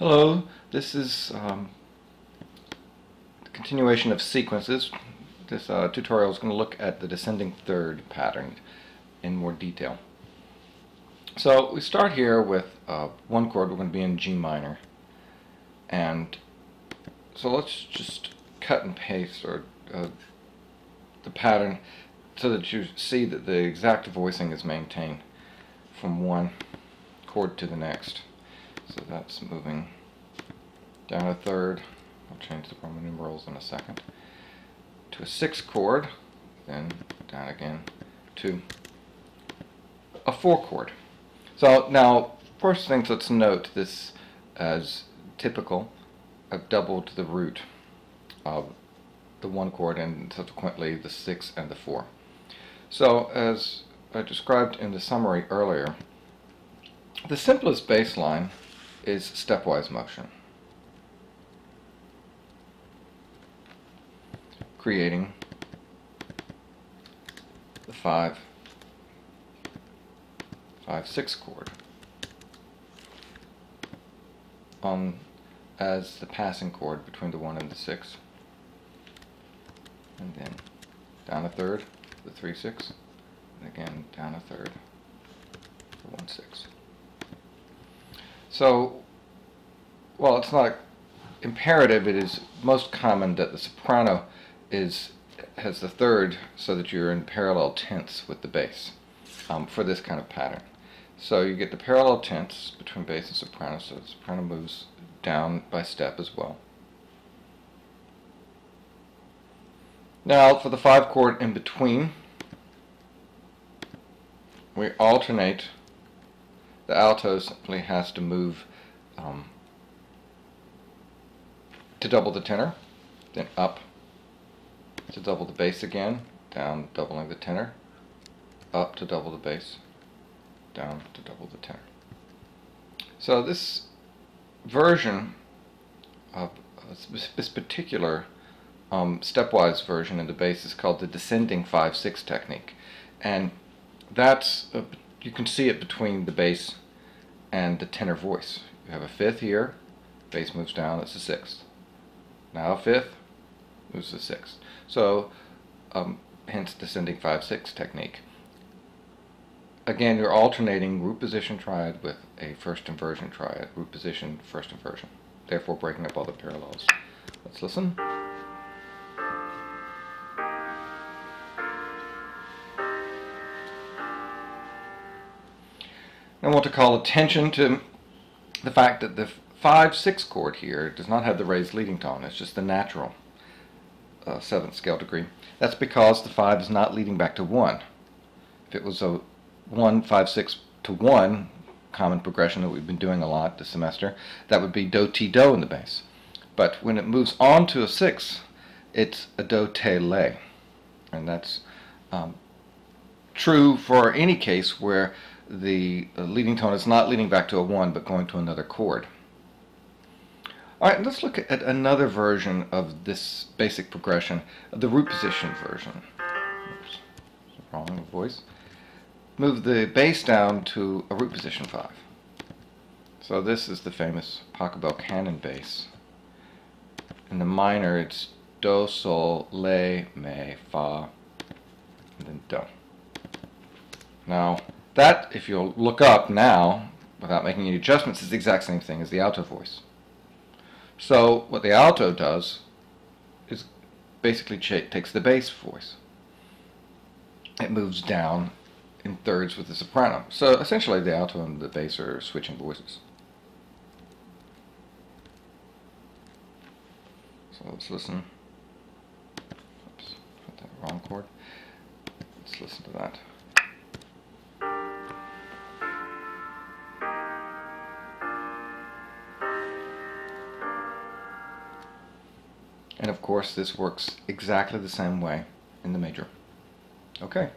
Hello, this is um, the continuation of sequences. This uh, tutorial is going to look at the descending third pattern in more detail. So we start here with uh, one chord, we're going to be in G minor. And so let's just cut and paste or uh, the pattern so that you see that the exact voicing is maintained from one chord to the next. So that's moving down a third. I'll change the Roman numerals in a second. To a sixth chord, then down again to a four chord. So now, first things let's note this as typical. I've doubled the root of the one chord and subsequently the six and the four. So as I described in the summary earlier, the simplest bass line is stepwise motion. Creating the 5, 5, 6 chord on as the passing chord between the 1 and the 6. And then down a third, the 3, 6, and again down a third, the 1, 6. So, well, it's not imperative. It is most common that the soprano is has the third so that you're in parallel tenths with the bass um, for this kind of pattern. So you get the parallel tenths between bass and soprano, so the soprano moves down by step as well. Now for the five chord in between, we alternate the alto simply has to move um, to double the tenor, then up to double the bass again, down doubling the tenor, up to double the bass, down to double the tenor. So this version of this particular um, stepwise version in the bass is called the descending 5-6 technique and that's a, you can see it between the bass and the tenor voice. You have a fifth here, bass moves down, it's a sixth. Now a fifth, moves to sixth. So, um, hence descending 5-6 technique. Again, you're alternating root position triad with a first inversion triad, root position, first inversion, therefore breaking up all the parallels. Let's listen. I want to call attention to the fact that the 5-6 chord here does not have the raised leading tone. It's just the natural uh, 7th scale degree. That's because the 5 is not leading back to 1. If it was a 1, 5, 6 to 1 common progression that we've been doing a lot this semester, that would be do, ti, do in the bass. But when it moves on to a 6, it's a do, te, le. And that's um, true for any case where the leading tone is not leading back to a 1 but going to another chord. Alright, let's look at another version of this basic progression, the root position version. Oops, wrong voice. Move the bass down to a root position 5. So this is the famous Pachelbel canon bass. In the minor it's Do, Sol, Le, Me, Fa, and then Do. Now, that, if you'll look up now, without making any adjustments, is the exact same thing as the alto voice. So what the alto does is basically takes the bass voice. It moves down in thirds with the soprano. So essentially the alto and the bass are switching voices. So let's listen. Oops, that wrong chord. Let's listen to that. And of course this works exactly the same way in the major. Okay.